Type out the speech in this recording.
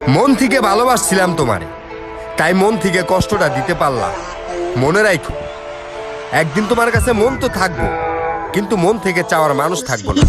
মন থেকে ভালোবাসছিলাম তোমারে। তাই মন থেকে কষ্টটা দিতে পারলাম। মনে রাখো একদিন তোমার কাছে মন তো থাকব, কিন্তু মন থেকে চাওয়ার মানুষ থাকব না।